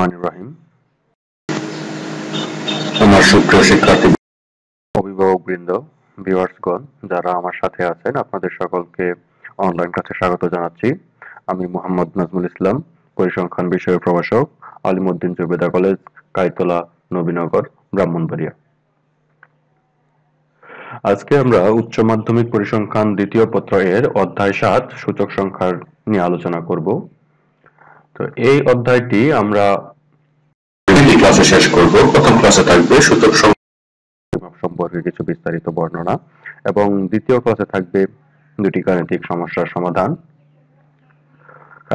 পরিসংখ্যান বিষয়ের প্রভাষক, আলিমুদ্দিন জুবেদা কলেজ, কাইতলা, নবীনগর, ব্রাহ্মণবাড়িয়া। আজকে আমরা উচ্চ মাধ্যমিক পরিসংখ্যান দ্বিতীয় পত্র এর অধ্যায় সাত সূচক সংখ্যার নিয়ে আলোচনা করব। তো এই অধ্যায়টি আমরা ক্লাসে শেষ করব। প্রথম ক্লাসে থাকবে সূচক সংখ্যা সম্পর্কে কিছু বিস্তারিত বর্ণনা এবং দ্বিতীয় ক্লাসে থাকবে দুটি গাণিতিক সমস্যার সমাধান।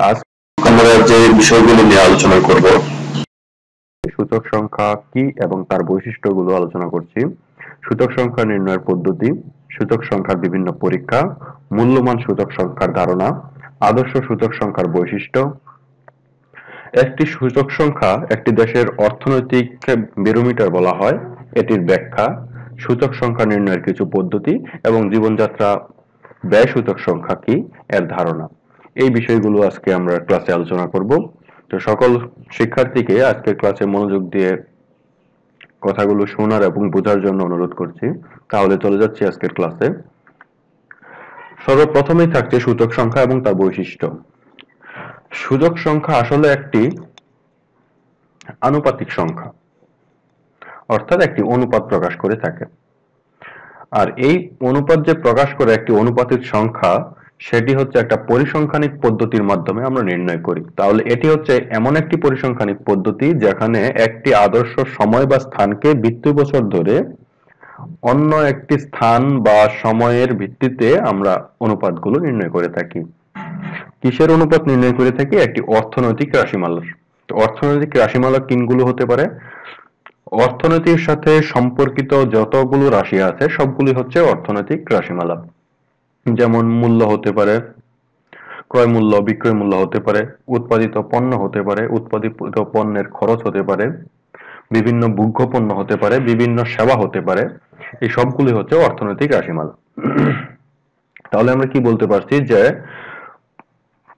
আজ আমরা যে বিষয়গুলো নিয়ে আলোচনা করব সূচক সংখ্যা কি এবং তার বৈশিষ্ট্যগুলো আলোচনা করছি। সূচক সংখ্যা নির্ণয়ের পদ্ধতি সূচক সংখ্যার বিভিন্ন পরীক্ষা মূল্যমান সূচক সংখ্যার ধারণা আদর্শ সূচক সংখ্যার বৈশিষ্ট্য একটি সূচক সংখ্যা একটি দেশের অর্থনৈতিক বেরোমিটার বলা হয়। এটির ব্যাখ্যা, সূচক সংখ্যা নির্ণয়ের কিছু পদ্ধতি এবং জীবনযাত্রা ব্যয় সূচক সংখ্যা কি এর ধারণা। এই বিষয়গুলো আজকে আমরা ক্লাসে আলোচনা করব। তো সকল শিক্ষার্থীকে আজকের ক্লাসে মনোযোগ দিয়ে কথাগুলো শোনার এবং বোঝার জন্য অনুরোধ করছি। তাহলে চলে যাচ্ছি আজকের ক্লাসে সর্বপ্রথমেই থাকছে সূচক সংখ্যা এবং তার বৈশিষ্ট্য। সূচক সংখ্যা আসলে একটি আনুপাতিক সংখ্যা, অর্থাৎ একটি অনুপাত প্রকাশ করে থাকে। আর এই অনুপাত যে প্রকাশ করে একটি অনুপাতিক সংখ্যা, সেটি হচ্ছে একটা পরিসংখ্যানিক পদ্ধতির মাধ্যমে আমরা নির্ণয় করি। তাহলে এটি হচ্ছে এমন একটি পরিসংখ্যানিক পদ্ধতি যেখানে একটি আদর্শ সময় বা স্থানকে বৃত্তি বছর ধরে অন্য একটি স্থান বা সময়ের ভিত্তিতে আমরা অনুপাতগুলো নির্ণয় করে থাকি। কিসের অনুপাত নির্ণয় করে থাকি? একটি অর্থনৈতিক রাশিমালার। তো অর্থনৈতিক রাশিমালা কিনগুলো হতে পারে। অর্থনীতির সাথে সম্পর্কিত যতগুলো রাশি আছে, সবগুলি হচ্ছে অর্থনৈতিক রাশিমালা। যেমন মূল্য হতে পারে, ক্রয় মূল্য, বিক্রয় মূল্য হতে পারে, উৎপাদিত পণ্য হতে পারে, উৎপাদিত পণ্যের খরচ হতে পারে, বিভিন্ন ভোগ্য পণ্য হতে পারে, বিভিন্ন সেবা হতে পারে, এই সবগুলি হচ্ছে অর্থনৈতিক রাশিমালা। তাহলে আমরা কি বলতে পারছি যে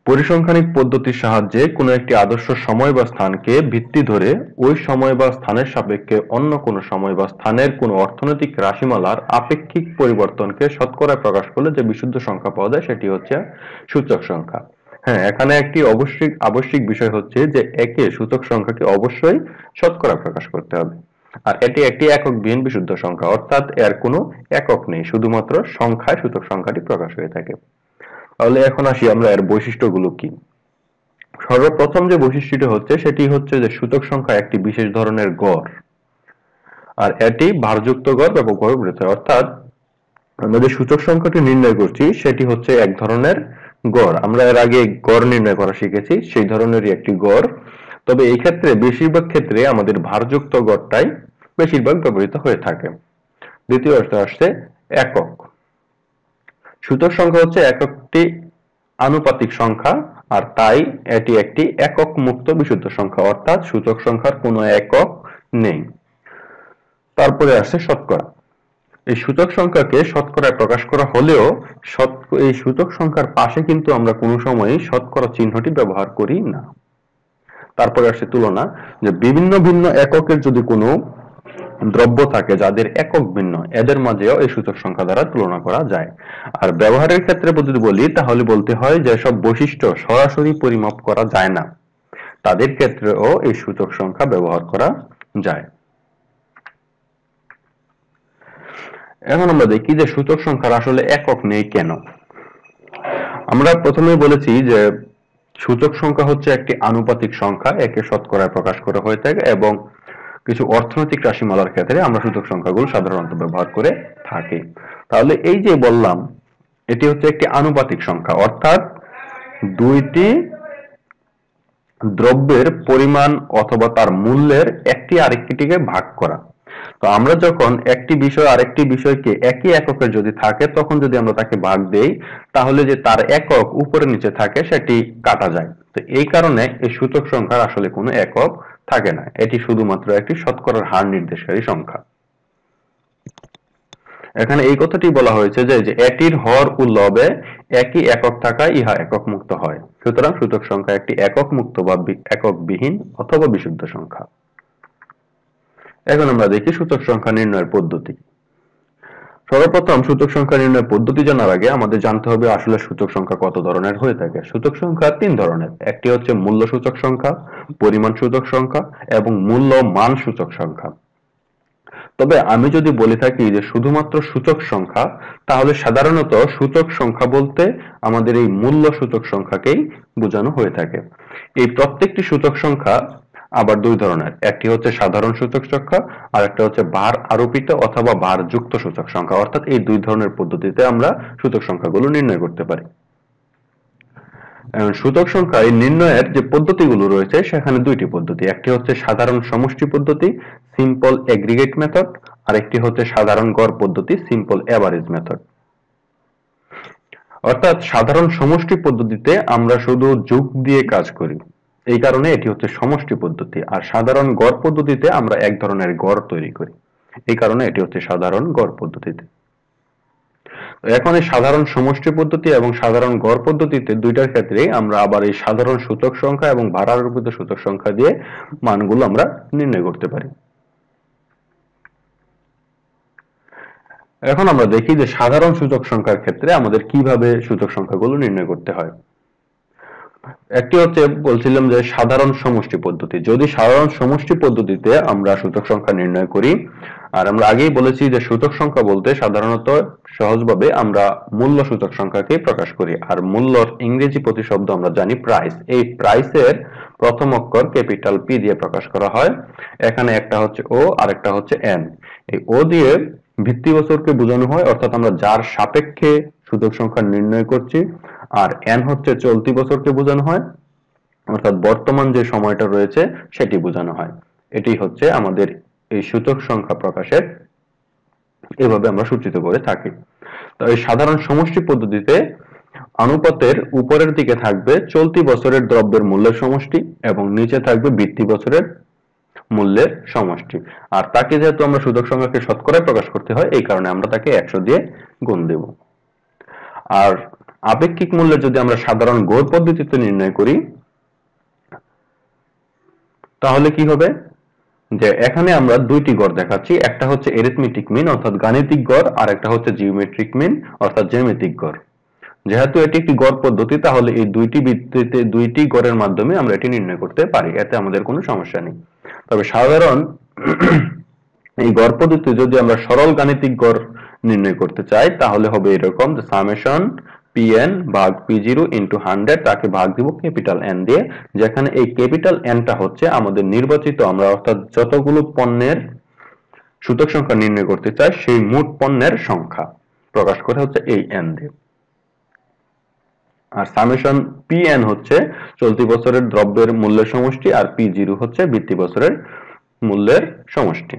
পরিসংখ্যানিক পদ্ধতির সাহায্যে কোনো একটি আদর্শ সময় বা স্থানকে ভিত্তি ধরে ওই সময় বা স্থানের সাপেক্ষে অন্য কোনো সময় বা স্থানের কোনো অর্থনৈতিক রাশিমালার আপেক্ষিক পরিবর্তনকে শতকরা প্রকাশ করলে যে বিশুদ্ধ সংখ্যা পাওয়া যায় সেটি হচ্ছে সূচক সংখ্যা। হ্যাঁ এখানে একটি অবশ্যই আবশ্যিক বিষয় হচ্ছে যে একে সূচক সংখ্যাকে অবশ্যই শতকরা প্রকাশ করতে হবে। আর এটি একটি একক বিহীন বিশুদ্ধ সংখ্যা, অর্থাৎ এর কোনো একক নেই, শুধুমাত্র সংখ্যায় সূচক সংখ্যাটি প্রকাশ হয়ে থাকে। তাহলে এখন আসি আমরা এর বৈশিষ্ট্যগুলো কি? সর্বপ্রথম যে বৈশিষ্ট্যটি হচ্ছে, সেটি হচ্ছে যে সূচক সংখ্যা একটি বিশেষ ধরনের গড়। আর এটি ভারযুক্ত গড় ব্যাপকভাবে বৃহৎ অর্থাৎ আমরা যে সূচক সংখ্যাটি নির্ণয় করছি, সেটি হচ্ছে এক ধরনের গড়। আমরা এর আগে গড় নির্ণয় করা শিখেছি, সেই ধরনেরই একটি গড়। তবে এই ক্ষেত্রে বেশিরভাগ ক্ষেত্রে আমাদের ভারযুক্ত গড়টাই বেশিরভাগ ব্যবহৃত হয়ে থাকে। দ্বিতীয় অর্থ আসছে একক। সূচক সংখ্যা হচ্ছে এককটি আনুপাতিক সংখ্যা, আর তাই এটি একটি একক মুক্ত বিশুদ্ধ সংখ্যা, অর্থাৎ সূচক সংখ্যার কোনো একক নেই। তারপরে আসছে শতকরা। এই সূচক সংখ্যাকে শতকরায় প্রকাশ করা হলেও এই সূচক সংখ্যার পাশে কিন্তু আমরা কোনো সময়ই শতকরা চিহ্নটি ব্যবহার করি না। তারপরে আসছে তুলনা যে বিভিন্ন ভিন্ন এককের যদি কোনো দ্রব্য থাকে যাদের একক ভিন্ন, এদের মাঝেও এই সূচক সংখ্যা দ্বারা তুলনা করা যায়। আর ব্যবহারের ক্ষেত্রে যদি বলি, তাহলে বলতে হয় যে সব বৈশিষ্ট্য সরাসরি পরিমাপ করা যায় না। তাদের ক্ষেত্রেও এই সূচক সংখ্যা ব্যবহার করা যায়। এখন আমরা দেখি যে সূচক সংখ্যার আসলে একক নেই কেন। আমরা প্রথমে বলেছি যে সূচক সংখ্যা হচ্ছে একটি আনুপাতিক সংখ্যা, একে শতকরায় প্রকাশ করা হয়ে থাকে এবং কিছু অর্থনৈতিক রাশিমালার ক্ষেত্রে আমরা সূচক সংখ্যাগুলো সাধারণত ব্যবহার করে থাকি। তাহলে এই যে বললাম, এটি হচ্ছে একটি আনুপাতিক সংখ্যা, অর্থাৎ দুইটি দ্রব্যের পরিমাণ অথবা তার মূল্যের একটি আরেকটিকে ভাগ করা। তো আমরা যখন একটি বিষয় আরেকটি বিষয়কে একই এককের যদি থাকে, তখন যদি আমরা তাকে ভাগ দেই, তাহলে যে তার একক উপরে নিচে থাকে, সেটি কাটা যায়। তো এই কারণে এই সূচক সংখ্যার আসলে কোনো একক থাকে না। এটি শুধুমাত্র একটি শতকরার হার নির্দেশকারী সংখ্যা। এখানে এই কথাটি বলা হয়েছে যে যে এটির হর ও লবে একই একক থাকায় ইহা একক মুক্ত হয়। সুতরাং সূচক সংখ্যা একটি একক মুক্ত বা একক বিহীন অথবা বিশুদ্ধ সংখ্যা। এখন আমরা দেখি সূচক সংখ্যা নির্ণয়ের পদ্ধতি। সর্বপ্রথম সূচক সংখ্যা নির্ণয়ের পদ্ধতি জানার আগে আমাদের জানতে হবে আসলে সূচক সংখ্যা কত ধরনের হয়ে থাকে। সূচক সংখ্যা তিন ধরনের। একটি হচ্ছে মূল্য সূচক সংখ্যা, পরিমাণ সূচক সংখ্যা এবং মূল্য মান সূচক সংখ্যা। তবে আমি যদি বলে থাকি যে শুধুমাত্র সূচক সংখ্যা, তাহলে সাধারণত সূচক সংখ্যা বলতে আমাদের এই মূল্য সূচক সংখ্যাকেই বোঝানো হয়ে থাকে। এই প্রত্যেকটি সূচক সংখ্যা আবার দুই ধরনের। একটি হচ্ছে সাধারণ সূচক সংখ্যা, আর একটা হচ্ছে ভার আরোপিত অথবা ভার যুক্ত সূচক সংখ্যা। অর্থাৎ এই দুই ধরনের পদ্ধতিতে আমরা সূচক সংখ্যাগুলো নির্ণয় করতে পারি। সূচক সংখ্যা, এই নির্ণয়ের যে পদ্ধতিগুলো রয়েছে, সেখানে দুইটি পদ্ধতি। একটি হচ্ছে সাধারণ সমষ্টি পদ্ধতি সিম্পল এগ্রিগেট মেথড আর একটি হচ্ছে সাধারণ গড় পদ্ধতি সিম্পল এভারেজ মেথড অর্থাৎ সাধারণ সমষ্টি পদ্ধতিতে আমরা শুধু যোগ দিয়ে কাজ করি। এই কারণে এটি হচ্ছে সমষ্টি পদ্ধতি। আর সাধারণ গড় পদ্ধতিতে আমরা এক ধরনের গড় তৈরি করি। এই কারণে এটি হচ্ছে সাধারণ গড় পদ্ধতিতে। এখন এই সাধারণ সমষ্টি পদ্ধতি এবং সাধারণ গড় পদ্ধতিতে দুইটার ক্ষেত্রে আমরা আবার এই সাধারণ সূচক সংখ্যা এবং ভাড়ারোপিত সূচক সংখ্যা দিয়ে মানগুলো আমরা নির্ণয় করতে পারি। এখন আমরা দেখি যে সাধারণ সূচক সংখ্যার ক্ষেত্রে আমাদের কীভাবে সূচক সংখ্যাগুলো নির্ণয় করতে হয়। একটি হচ্ছে বলছিলাম যে সাধারণ সমষ্টি পদ্ধতি। যদি সাধারণ সমষ্টি পদ্ধতিতে আমরা সূচক সংখ্যা নির্ণয় করি, আর আমরা আগেই বলেছি যে সূচক সংখ্যা বলতে সাধারণত সহজভাবে আমরা মূল্য সূচক সংখ্যাকে প্রকাশ করি। আর মূল্যর ইংরেজি প্রতিশব্দ আমরা জানি প্রাইস এই প্রাইসের প্রথম অক্ষর ক্যাপিটাল পি দিয়ে প্রকাশ করা হয়। এখানে একটা হচ্ছে ও আর একটা হচ্ছে এন এই ও দিয়ে ভিত্তি বছরকে বোঝানো হয়, অর্থাৎ আমরা যার সাপেক্ষে সূচক সংখ্যা নির্ণয় করছি আর এন হচ্ছে চলতি বছরকে বোঝানো হয়, অর্থাৎ বর্তমান যে সময়টা রয়েছে সেটি বোঝানো হয়। এটি হচ্ছে আমাদের এই সূচক সংখ্যা প্রকাশের এভাবে আমরা সূচিত করে থাকি। তো এই সাধারণ সমষ্টি পদ্ধতিতে অনুপাতের উপরের দিকে থাকবে চলতি বছরের দ্রব্যের মূল্যের সমষ্টি এবং নিচে থাকবে বৃত্তি বছরের মূল্যের সমষ্টি। আর তাকে যেহেতু আমরা সূচক সংখ্যাকে শতকরায় প্রকাশ করতে হয়, এই কারণে আমরা তাকে একশো দিয়ে গুণ দেব। আর আপেক্ষিক মূল্য যদি আমরা সাধারণ গড় পদ্ধতিতে নির্ণয় করি, তাহলে কি হবে? যে এখানে আমরা দুইটি গড় দেখাচ্ছি, একটা হচ্ছে এরিথমেটিক মিন অর্থাৎ গাণিতিক গড়, আর একটা হচ্ছে জিওমেট্রিক মিন অর্থাৎ জ্যামিতিক গড়। যেহেতু এটি একটি গড় পদ্ধতি, তাহলে এই দুইটি ভিত্তিতে, দুইটি গড়ের মাধ্যমে আমরা এটি নির্ণয় করতে পারি, এতে আমাদের কোনো সমস্যা নেই। তবে সাধারণ এই গড় পদ্ধতি যদি আমরা সরল গাণিতিক গড় নির্ণয় করতে চাই, তাহলে হবে এরকম সামেশন পিএন ভাগ পি জিরো ইন্টু হান্ড্রেড তাকে ভাগ দিব ক্যাপিটাল এন দিয়ে, যেখানে এই ক্যাপিটাল এনটা হচ্ছে আমাদের নির্বাচিত আমরা অর্থাৎ যতগুলো পণ্যের সূচক সংখ্যা নির্ণয় করতে চাই, সেই মোট পণ্যের সংখ্যা প্রকাশ করে হচ্ছে এই এন দিয়ে। আর সামেশন পি হচ্ছে চলতি বছরের দ্রব্যের মূল্যের সমষ্টি আর পি জিরো হচ্ছে বৃত্তি বছরের মূল্যের সমষ্টি।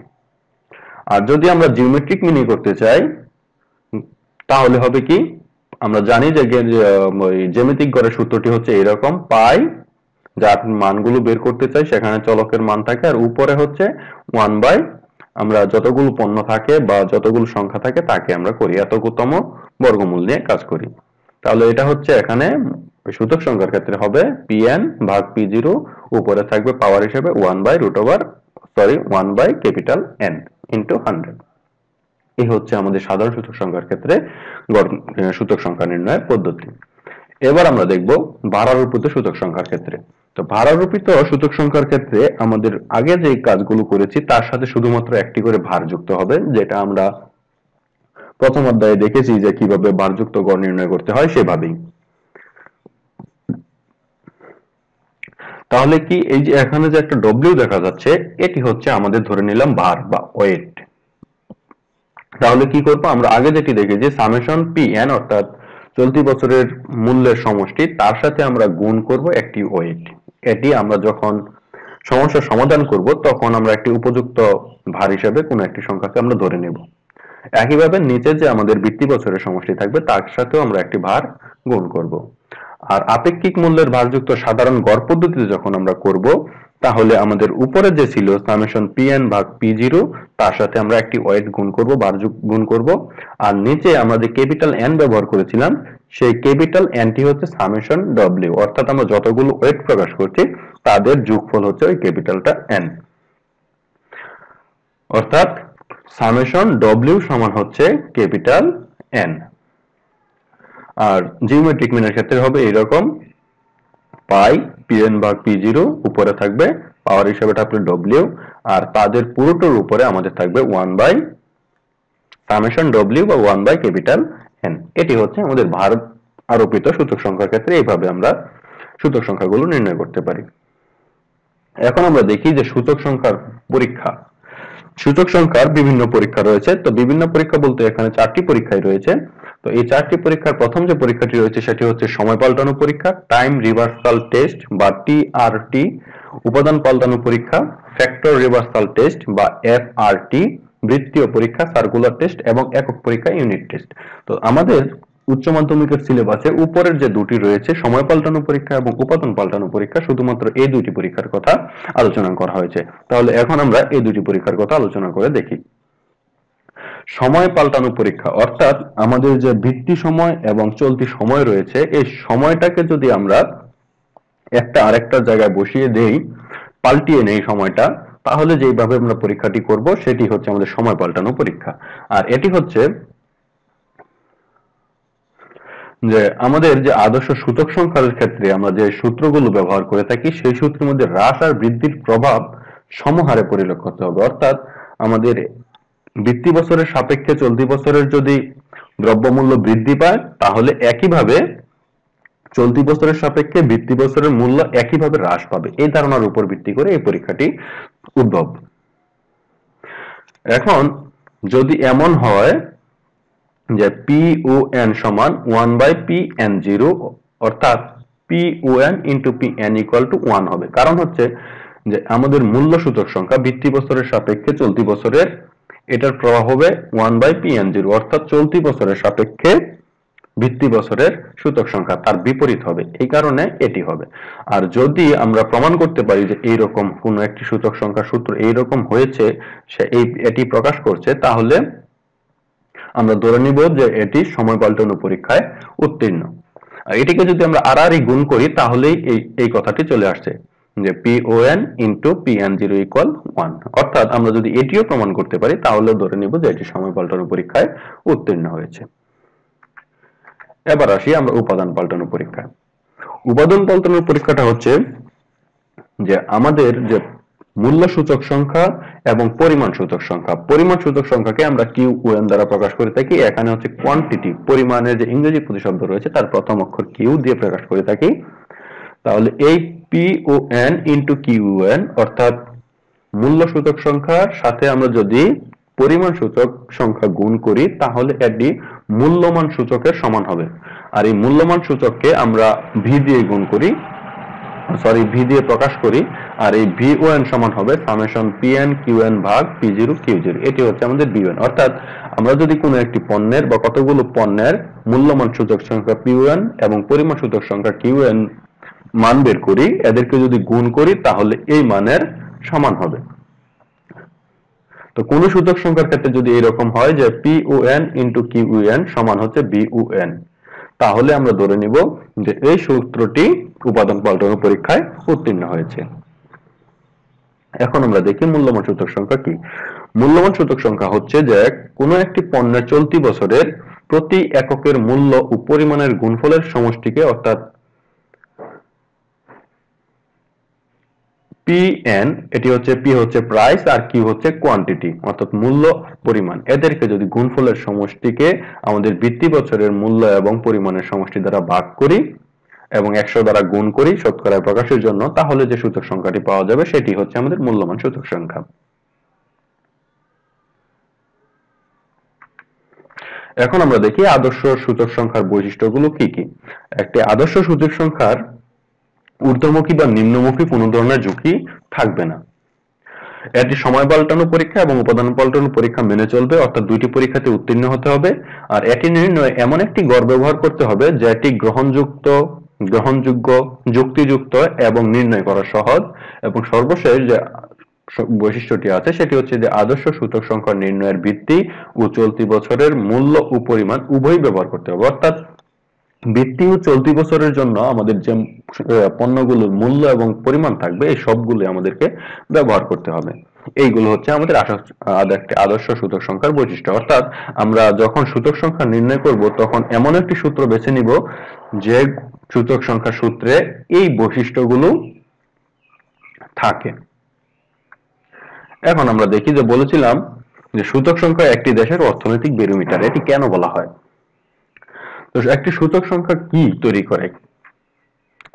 আর যদি আমরা জিওমেট্রিক মিনি করতে চাই, তাহলে হবে কি? আমরা জানি যে জ্যামিতিক গড়ের সূত্রটি হচ্ছে এরকম পাই, যার মানগুলো বের করতে চাই, সেখানে চলকের মান থাকে, আর উপরে হচ্ছে ওয়ান বাই, আমরা যতগুলো পণ্য থাকে বা যতগুলো সংখ্যা থাকে, তাকে আমরা করি এততম বর্গমূল নিয়ে কাজ করি। তাহলে এটা হচ্ছে এখানে সূচক সংখ্যার ক্ষেত্রে হবে পিএন ভাগ পি জিরো উপরে থাকবে পাওয়ার হিসেবে one by root over sorry one by capital N into hundred এই হচ্ছে আমাদের সাধারণ সূচক সংখ্যার ক্ষেত্রে সূচক সংখ্যা নির্ণয়ের পদ্ধতি। এবার আমরা দেখব ভাড়ারোপিত সূচক সংখ্যার ক্ষেত্রে। তো ভাড়ারোপিত সূচক সংখ্যার ক্ষেত্রে আমাদের আগে যে কাজগুলো করেছি, তার সাথে শুধুমাত্র একটি করে ভার যুক্ত হবে, যেটা আমরা প্রথম অধ্যায়ে দেখেছি যে কীভাবে ভারযুক্ত গড় নির্ণয় করতে হয় সেভাবেই। তাহলে কি এই যে এখানে যে একটা ডব্লিউ দেখা যাচ্ছে, এটি হচ্ছে আমাদের ধরে নিলাম ভার বা ওয়েট। তাহলে কি করব? আমরা আগে যেটি দেখেছি সামেশন পি এন অর্থাৎ চলতি বছরের মূল্যের সমষ্টি, তার সাথে আমরা গুণ করব একটি ওয়েট এটি আমরা যখন সমস্যার সমাধান করব, তখন আমরা একটি উপযুক্ত ভার হিসেবে কোনো একটি সংখ্যাকে আমরা ধরে নেব। একইভাবে নিচে যে আমাদের বৃত্তি বছরের সমষ্টি থাকবে, তার সাথেও আমরা একটি ভার গুণ করব। আর আপেক্ষিক মূল্যের ভারযুক্ত সাধারণ গড় পদ্ধতিতে যখন আমরা করব তাহলে আমাদের উপরে যে ছিল সামেশন পি এন ভাগ পি জিরো তার সাথে আমরা একটি ওয়েট গুণ করব বার গুণ করব। আর নিচে আমরা যে ক্যাপিটাল এন ব্যবহার করেছিলাম, সেই ক্যাপিটাল এনটি হচ্ছে সামেশন ডব্লিউ অর্থাৎ আমরা যতগুলো ওয়েট প্রকাশ করছি, তাদের যোগফল হচ্ছে ওই ক্যাপিটালটা এন অর্থাৎ সামেশন ডব্লিউ সমান হচ্ছে ক্যাপিটাল এন আর জিওমেট্রিক মিনের ক্ষেত্রে হবে এরকম পাই পিএন ভাগ পি জিরো উপরে থাকবে পাওয়ার হিসাবে থাকবে ডব্লিউ আর তাদের পুরোটার উপরে আমাদের থাকবে ওয়ান বাই সামেশন ডব্লিউ বা ওয়ান বাই ক্যাপিটাল এন এটি হচ্ছে আমাদের ভার আরোপিত সূচক সংখ্যার ক্ষেত্রে এইভাবে আমরা সূচক সংখ্যাগুলো নির্ণয় করতে পারি। এখন আমরা দেখি যে সূচক সংখ্যার পরীক্ষা। সূচক সংখ্যার বিভিন্ন পরীক্ষা রয়েছে, তো বিভিন্ন পরীক্ষা বলতে এখানে চারটি পরীক্ষায় রয়েছে। তো এই চারটি পরীক্ষার প্রথম যে পরীক্ষাটি রয়েছে সেটি হচ্ছে সময় পাল্টানো পরীক্ষা টাইম রিভার্সাল টেস্ট বা টিআরটি উপাদান পাল্টানো পরীক্ষা ফ্যাক্টর রিভার্সাল টেস্ট বা এফআরটি বৃত্তীয় পরীক্ষা সার্কুলার টেস্ট এবং একক পরীক্ষা ইউনিট টেস্ট তো আমাদের উচ্চ মাধ্যমিকের সিলেবাসে উপরের যে দুটি রয়েছে, সময় পাল্টানো পরীক্ষা এবং উপাদান পাল্টানো পরীক্ষা, শুধুমাত্র এই দুটি পরীক্ষার কথা আলোচনা করা হয়েছে। তাহলে এখন আমরা এই দুটি পরীক্ষার কথা আলোচনা করে দেখি। সময় পাল্টানো পরীক্ষা, অর্থাৎ আমাদের যে ভিত্তি সময় এবং চলতি সময় রয়েছে, এই সময়টাকে যদি আমরা একটা আরেকটা জায়গায় বসিয়ে দেই, পাল্টিয়ে নেই সময়টা, তাহলে যেভাবে আমরা পরীক্ষাটি করব, সেটি হচ্ছে আমাদের সময় পাল্টানো পরীক্ষা। আর এটি হচ্ছে যে আমাদের যে আদর্শ সূচক সংখ্যার ক্ষেত্রে আমরা যে সূত্রগুলো ব্যবহার করে থাকি, সেই সূত্রের মধ্যে হ্রাস আর বৃদ্ধির প্রভাব সমহারে পরিলক্ষিত হবে। অর্থাৎ আমাদের বৃত্তি বছরের সাপেক্ষে চলতি বছরের যদি দ্রব্যমূল্য বৃদ্ধি পায়, তাহলে একইভাবে চলতি বছরের সাপেক্ষে বৃত্তি বছরের মূল্য একইভাবে হ্রাস পাবে। এই ধারণার উপর ভিত্তি করে এই পরীক্ষাটি উদ্ভব। এখন যদি এমন হয় যে পি ও এন সমান one by P N zero অর্থাৎ P O N into P N equal to one হবে। কারণ হচ্ছে যে আমাদের মূল্য সূচক সংখ্যা বৃত্তি বছরের সাপেক্ষে চলতি বছরের এটার প্রভাব হবে one by P N zero অর্থাৎ চলতি বছরের সাপেক্ষে ভিত্তি বছরের সূচক সংখ্যা, তার বিপরীত হবে। এই কারণে এটি হবে। আর যদি আমরা প্রমাণ করতে পারি যে এইরকম কোন একটি সূচক সংখ্যা সূত্র এইরকম হয়েছে, সে এই, এটি প্রকাশ করছে, তাহলে আমরা ধরে নিব যে এটি সময় পাল্টানো পরীক্ষায় উত্তীর্ণ। এটিকে যদি আমরা আর গুণ করি, তাহলেই এই এই কথাটি চলে আসছে। যে P O N into P N zero equal one অর্থাৎ আমরা যদি এটিও প্রমাণ করতে পারি তাহলে ধরে নিব যে এটি সময় পাল্টানো পরীক্ষায় উত্তীর্ণ হয়েছে। এবার আসি আমরা উপাদান পাল্টানো পরীক্ষায় উপাদান পাল্টানোর পরীক্ষাটা হচ্ছে যে আমাদের যে মূল্য সূচক সংখ্যা এবং পরিমাণ সূচক সংখ্যা। পরিমাণ সূচক সংখ্যাকে আমরা কিউ ও এন দ্বারা প্রকাশ করে থাকি। এখানে হচ্ছে কোয়ান্টিটি পরিমাণের যে ইংরেজি প্রতিশব্দ রয়েছে, তার প্রথম অক্ষর কিউ দিয়ে প্রকাশ করে থাকি। তাহলে এই P O N into Q N অর্থাৎ মূল্য সূচক সংখ্যার সাথে আমরা যদি পরিমাণ সূচক সংখ্যা গুণ করি, তাহলে এটি মূল্যমান সূচকের সমান হবে। আর এই মূল্যমান সূচককে আমরা ভি দিয়ে গুণ করি সরি ভি দিয়ে প্রকাশ করি, আর এই ভি ও এন সমান হবে summation P N Q N ভাগ পি জিরো কিউ জিরো এটি হচ্ছে আমাদের বি এন অর্থাৎ আমরা যদি কোনো একটি পণ্যের বা কতগুলো পণ্যের মূল্যমান সূচক সংখ্যা পিউ এন এবং পরিমাণ সূচক সংখ্যা কিউ এন মান বের করি, এদেরকে যদি গুণ করি, তাহলে এই মানের সমান হবে। তো কোন সূচক সংখ্যার ক্ষেত্রে যদি এরকম হয় যে P O N into Q N সমান হচ্ছে এন তাহলে আমরা ধরে নিব যে এই সূত্রটি উপাদান পাল্টানো পরীক্ষায় উত্তীর্ণ হয়েছে। এখন আমরা দেখি মূল্যমান সূচক সংখ্যা কি। মূল্যমান সূচক সংখ্যা হচ্ছে যে কোনো একটি পণ্যের চলতি বছরের প্রতি এককের মূল্য ও পরিমাণের গুণফলের সমষ্টিকে অর্থাৎ পি এন এটি হচ্ছে পি হচ্ছে প্রাইস আর কিউ হচ্ছে কোয়ান্টিটি অর্থাৎ মূল্য পরিমাণ। এদেরকে যদি গুণফলের সমষ্টিকে আমাদের বৃত্তি বছরের মূল্য এবং পরিমাণের সমষ্টি দ্বারা ভাগ করি এবং একশো দ্বারা গুণ করি শতকরা প্রকাশের জন্য, তাহলে যে সূচক সংখ্যাটি পাওয়া যাবে সেটি হচ্ছে আমাদের মূল্যমান সূচক সংখ্যা। এখন আমরা দেখি আদর্শ সূচক সংখ্যার বৈশিষ্ট্যগুলো কি কি? একটি আদর্শ সূচক সংখ্যার ঊর্ধ্বমুখী বা নিম্নমুখী কোনো ধরনের ঝুঁকি থাকবে না। এটি সময় পাল্টানো পরীক্ষা এবং উপাদান পাল্টানো পরীক্ষা মেনে চলবে, অর্থাৎ দুইটি পরীক্ষাতে উত্তীর্ণ হতে হবে। আর এটি নির্ণয় এমন একটি গড় ব্যবহার করতে হবে যেটি গ্রহণযুক্ত, গ্রহণযোগ্য, যুক্তিযুক্ত এবং নির্ণয় করা সহজ। এবং সর্বশেষ যে বৈশিষ্ট্যটি আছে, সেটি হচ্ছে যে আদর্শ সূচক সংখ্যা নির্ণয়ের ভিত্তি ও চলতি বছরের মূল্য ও পরিমাণ উভয় ব্যবহার করতে হবে। অর্থাৎ ভিত্তি ও চলতি বছরের জন্য আমাদের যে পণ্যগুলোর মূল্য এবং পরিমাণ থাকবে, এই সবগুলো আমাদেরকে ব্যবহার করতে হবে। এইগুলো হচ্ছে আমাদের আদর্শ সূচক সংখ্যার বৈশিষ্ট্য। অর্থাৎ আমরা যখন সূচক সংখ্যা নির্ণয় করব, তখন এমন একটি সূত্র বেছে নিব যে সূচক সংখ্যা সূত্রে এই বৈশিষ্ট্যগুলো থাকে। এখন আমরা দেখি যে বলেছিলাম যে সূচক সংখ্যা একটি দেশের অর্থনৈতিক বেরোমিটার এটি কেন বলা হয়? তো একটি সূচক সংখ্যা কি তৈরি করে?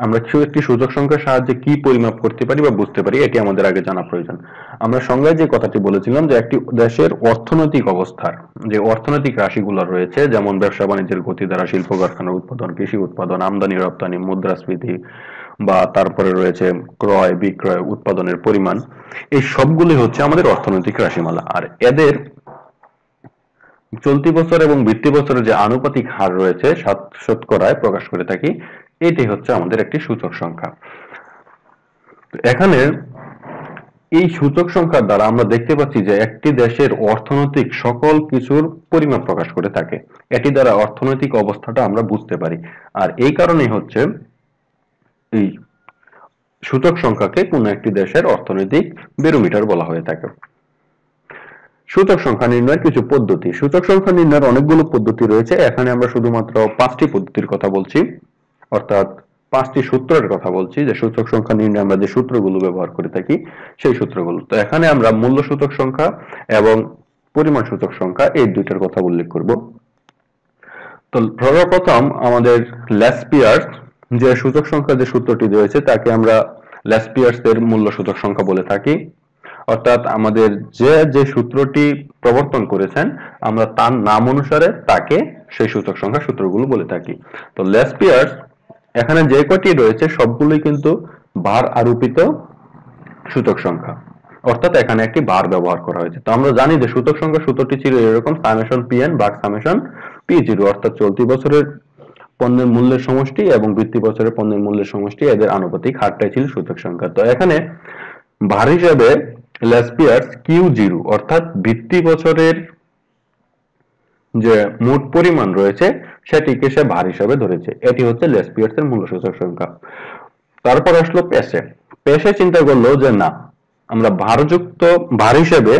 আমরা একটি সূচক সংখ্যার সাহায্যে কি পরিমাপ করতে পারি বা বুঝতে পারি, এটি আমাদের আগে জানা প্রয়োজন। আমরা সংজ্ঞায় যে কথাটি বলেছিলাম যে একটি দেশের অর্থনৈতিক অবস্থার, যে অর্থনৈতিক রাশিগুলো রয়েছে, যেমন ব্যবসা বাণিজ্যের গতি দ্বারা শিল্প কারখানার উৎপাদন, কৃষি উৎপাদন, আমদানি, রপ্তানি, মুদ্রাস্ফীতি বা তারপরে রয়েছে ক্রয়, বিক্রয়, উৎপাদনের পরিমাণ, এই সবগুলি হচ্ছে আমাদের অর্থনৈতিক রাশিমালা। আর এদের চলতি বছর এবং বৃত্তি বছরের যে আনুপাতিক হার রয়েছে সাত শতকরায় প্রকাশ করে থাকি এটি হচ্ছে আমাদের একটি সূচক সংখ্যা। এখানে এই সূচক সংখ্যার দ্বারা আমরা দেখতে পাচ্ছি যে একটি দেশের অর্থনৈতিক সকল কিছুর পরিমাপ প্রকাশ করে থাকে। এটি দ্বারা অর্থনৈতিক অবস্থাটা আমরা বুঝতে পারি। আর এই কারণেই হচ্ছে এই সূচক সংখ্যাকে কোন একটি দেশের অর্থনৈতিক বেরোমিটার বলা হয়ে থাকে। সূচক সংখ্যা নির্ণয়ের কিছু পদ্ধতি। সূচক সংখ্যা নির্ণয়ের অনেকগুলো পদ্ধতি রয়েছে। এখানে আমরা শুধুমাত্র পাঁচটি পদ্ধতির কথা বলছি। অর্থাৎ পাঁচটি সূত্রের কথা বলছি, যে সূচক সংখ্যা নির্ণয়ে আমরা যে সূত্রগুলো ব্যবহার করে থাকি, সেই সূত্রগুলো। তো এখানে আমরা মূল্য সূচক সংখ্যা এবং পরিমাণ সূচক সংখ্যা এই দুইটার কথা উল্লেখ করব। তো সর্বপ্রথম আমাদের ল্যাসপিয়ার্স, যে সূচক সংখ্যা যে সূত্রটি রয়েছে, তাকে আমরা ল্যাসপিয়ার্স এর মূল্য সূচক সংখ্যা বলে থাকি। অর্থাৎ আমাদের যে যে সূত্রটি প্রবর্তন করেছেন, আমরা তার নাম অনুসারে তাকে সেই সূচক সংখ্যা সূত্রগুলো বলে থাকি। তো লেসপিয়ার্স এখানে যে কটি রয়েছে, সবগুলোই কিন্তু ভার আরোপিত সূচক সংখ্যা। অর্থাৎ এখানে একটি বার ব্যবহার করা হয়েছে। তো আমরা জানি যে সূচক সংখ্যা সূত্রটি ছিল এরকম, সামেশন পিএন ভাগ সামেশন পি জিরো অর্থাৎ চলতি বছরের পণ্যের মূল্যের সমষ্টি এবং বৃত্তি বছরের পণ্যের মূল্যের সমষ্টি, এদের আনুপাতিক হারটাই ছিল সূচক সংখ্যা। তো এখানে ভার হিসেবে লেসপিয়ার্স কিউ জিরো অর্থাৎ ভিত্তি বছরের যে মোট পরিমাণ রয়েছে সেটিকে সে ভার হিসাবে ধরেছে। এটি হচ্ছে লেসপিয়ার্স এর মূল্য সূচক সংখ্যা। তারপর আসলো পেশে পেশে চিন্তা করল যে না, আমরা ভারযুক্ত, ভার হিসেবে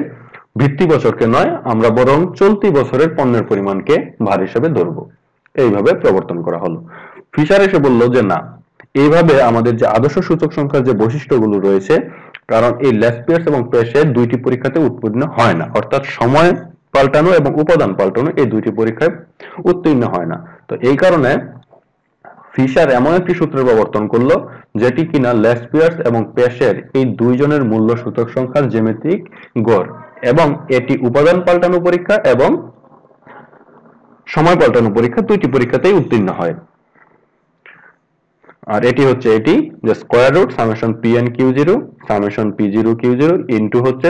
ভিত্তি বছরকে নয়, আমরা বরং চলতি বছরের পণ্যের পরিমাণকে ভার হিসেবে ধরব। এইভাবে প্রবর্তন করা হলো। ফিশার এসে বলল যে না, এইভাবে আমাদের যে আদর্শ সূচক সংখ্যার যে বৈশিষ্ট্যগুলো রয়েছে, কারণ এই লেসপিয়ার্স এবং পেশে দুইটি পরীক্ষাতে উৎপন্ন হয় না। অর্থাৎ সময় পাল্টানো এবং উপাদান পাল্টানো এই দুইটি পরীক্ষায় উত্তীর্ণ হয় না। তো এই কারণে ফিশার এমন একটি সূত্রের প্রবর্তন করল যেটি কিনা লেসপিয়ার্স এবং পেশের এই দুইজনের মূল্য সূচক সংখ্যার জ্যামিতিক গড় এবং এটি উপাদান পাল্টানো পরীক্ষা এবং সময় পাল্টানো পরীক্ষা দুইটি পরীক্ষাতেই উত্তীর্ণ হয়। আর এটি হচ্ছে এটি যে square root summation P N Q zero summation P zero Q zero into হচ্ছে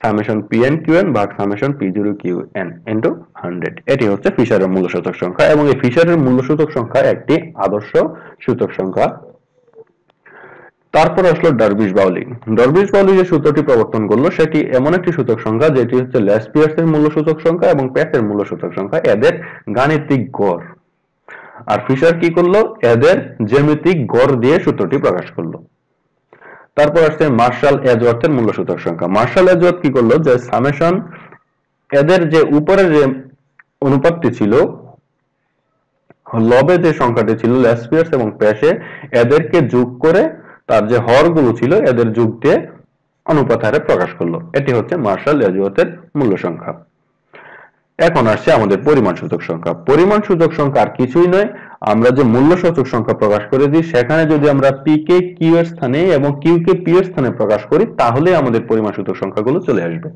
summation P N Q N ভাগ summation P zero Q N into hundred এটি হচ্ছে ফিশারের মূল্য সূচক সংখ্যা এবং এই ফিশারের মূল্য সূচক সংখ্যা একটি আদর্শ সূচক সংখ্যা। তারপর আসলো ডারবিশ বাউলি ডারবিশ বাউলি যে সূত্রটি প্রবর্তন করল, সেটি এমন একটি সূচক সংখ্যা, যেটি হচ্ছে ল্যাসপিয়ার্স এর মূল্য সূচক সংখ্যা এবং প্যাসের মূল্য সূচক সংখ্যা, এদের গাণিতিক গড়। আর ফিশার কি করল? এদের জ্যামিতিক গড় দিয়ে সূত্রটি প্রকাশ করল। তারপর আসছে মার্শাল এজওয়ার্থের মূল্য সূচক সংখ্যা। মার্শাল এজওয়ার্থ কি করল? যে সামেশন এদের যে উপরের যে অনুপাতটি ছিল, লবে যে সংখ্যাটি ছিল লেসপিয়ার্স এবং প্যাশে এদেরকে যোগ করে তার যে হরগুলো ছিল, এদের যোগ দিয়ে অনুপাত হারে প্রকাশ করল। এটি হচ্ছে মার্শাল এজওয়ার্থের মূল্য সংখ্যা এখন আসছে আমাদের পরিমাণ সূচক সংখ্যা। পরিমাণ সূচক সংখ্যা আর কিছুই নয় আমরা যে মূল্য সূচক সংখ্যা প্রকাশ করে দিই, সেখানে যদি আমরা পি কে কিউ এর স্থানে এবং কিউ কে পি এর স্থানে প্রকাশ করি, তাহলে আমাদের পরিমাণ সূচক সংখ্যাগুলো চলে আসবে।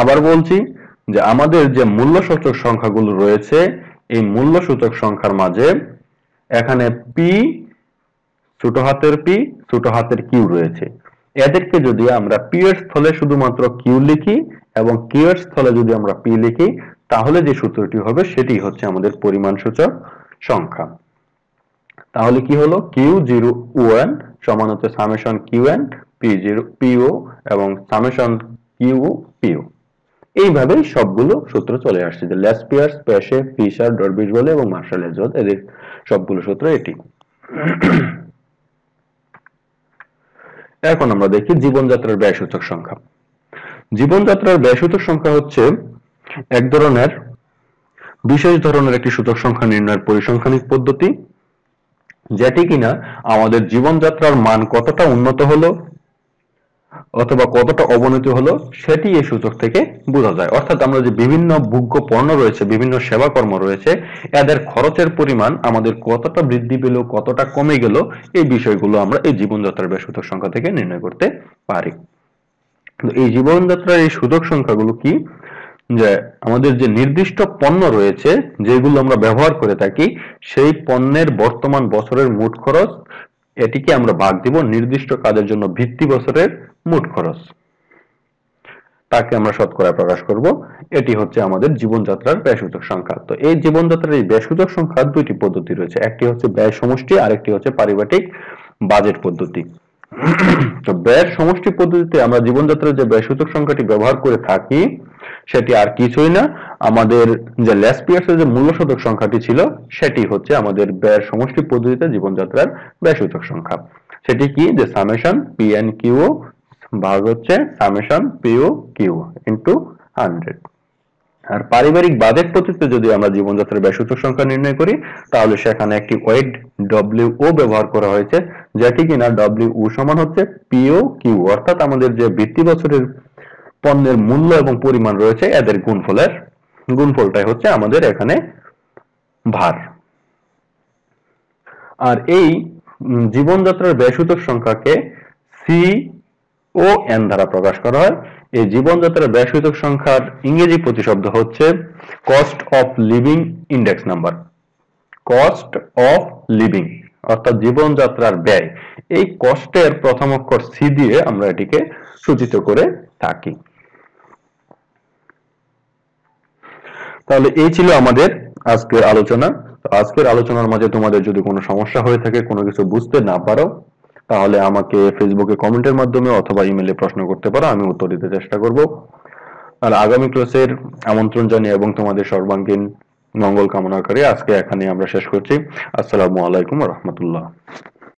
আবার বলছি যে আমাদের যে মূল্য সূচক সংখ্যাগুলো রয়েছে, এই মূল্য সূচক সংখ্যার মাঝে এখানে পি ছোট হাতের পি ছোট হাতের কিউ রয়েছে। এদেরকে যদি আমরা পি এর স্থলে শুধুমাত্র কিউ লিখি এবং কিউ এর স্থলে যদি আমরা পি লিখি তাহলে যে সূত্রটি হবে সেটি হচ্ছে আমাদের পরিমাণ সূচক সংখ্যা। তাহলে কি হলো? কিউ জিরো ওয়ান সমান হচ্ছে summation Q N P zero P O এবং সামেশন কিউ পিও এইভাবে সবগুলো সূত্র চলে আসছে। যে ল্যাসপিয়ার স্পেশে ফিশার ডরবিশ বলে এবং মার্শাল এজদ এদের সবগুলো সূত্র এটি। এখন আমরা দেখি জীবনযাত্রার ব্যয়সূচক সংখ্যা। জীবনযাত্রার ব্যয়সূচক সংখ্যা হচ্ছে এক ধরনের বিশেষ ধরনের একটি সূচক সংখ্যা নির্ণয়ের পরিসংখ্যানিক পদ্ধতি, যেটি কিনা আমাদের জীবনযাত্রার মান কতটা উন্নত হলো অথবা কতটা অবনতি হলো, সেটি এই সূচক থেকে বোঝা যায়। অর্থাৎ আমরা যে বিভিন্ন ভোগ্য পণ্য রয়েছে, বিভিন্ন সেবা কর্ম রয়েছে, এদের খরচের পরিমাণ আমাদের কতটা বৃদ্ধি পেল, কতটা কমে গেল, এই বিষয়গুলো আমরা এই জীবনযাত্রার ব্যয় সূচক সংখ্যা থেকে নির্ণয় করতে পারি। এই জীবনযাত্রার এই সূচক সংখ্যাগুলো কি? যে আমাদের যে নির্দিষ্ট পণ্য রয়েছে, যেগুলো আমরা ব্যবহার করে থাকি, সেই পণ্যের বর্তমান বছরের মোট খরচ, এটিকে আমরা ভাগ দিব নির্দিষ্ট কাজের জন্য ভিত্তি বছরের মোট খরচ। তাকে আমরা শতকরা প্রকাশ করব। এটি হচ্ছে আমাদের জীবনযাত্রার ব্যয়সূচক সংখ্যা। তো এই জীবনযাত্রার এই ব্যয়সূচক সংখ্যার দুইটি পদ্ধতি রয়েছে। একটি হচ্ছে ব্যয় সমষ্টি, আরেকটি হচ্ছে পারিবারিক বাজেট পদ্ধতি। তো ব্যয়ের সমষ্টি পদ্ধতিতে আমরা জীবনযাত্রার যে ব্যয়সূচক সংখ্যাটি ব্যবহার করে থাকি সেটি আর কিছুই না। আমাদের যে ল্যাসপিয়ার্সের যে মূল্য শতক সংখ্যাটি ছিল, সেটি হচ্ছে আমাদের ব্যয়ের সমষ্টি পদ্ধতিতে জীবনযাত্রার ব্যয়সূচক সংখ্যা। সেটি কি? যে সামেশন পি এন কিউ ভাগ হচ্ছে সামেশন পিউ কিউ ইন্টু হান্ড্রেড আর পারিবারিক বাজেট পদ্ধতিতে যদি আমরা জীবনযাত্রার ব্যয়সূচক সংখ্যা নির্ণয় করি, তাহলে সেখানে একটি ওয়েট ডব্লিউ ও ব্যবহার করা হয়েছে, যেটি কিনা ডব্লিউ ও সমান হচ্ছে পিও কিউ অর্থাৎ আমাদের যে ভিত্তি বছরের পণ্যের মূল্য এবং পরিমাণ রয়েছে এদের গুণফলের, গুণফলটাই হচ্ছে আমাদের এখানে ভার। আর এই জীবনযাত্রার ব্যয়সূচক সংখ্যাকে সি ও এন দ্বারা প্রকাশ করা হয়। এই জীবনযাত্রার ব্যয়সূচক সংখ্যার ইংরেজি প্রতিশব্দ হচ্ছে cost of living index number cost of living অর্থাৎ জীবনযাত্রার ব্যয়। এই কষ্টের প্রথম অক্ষর সি দিয়ে আমরা এটিকে সূচিত করে থাকি। তাহলে এই ছিল আমাদের আজকের আলোচনা। আজকের আলোচনার মাঝে তোমাদের যদি কোনো সমস্যা হয়ে থাকে, কোনো কিছু বুঝতে না পারো, তাহলে আমাকে ফেসবুকে কমেন্টের মাধ্যমে অথবা ইমেলে প্রশ্ন করতে পারো, আমি উত্তর দিতে চেষ্টা করব। আর আগামী ক্লাসের আমন্ত্রণ জানিয়ে এবং তোমাদের সর্বাঙ্গীন মঙ্গল কামনা করে আজকে এখানে আমরা শেষ করছি। আসসালামু আলাইকুম রহমতুল্লাহ।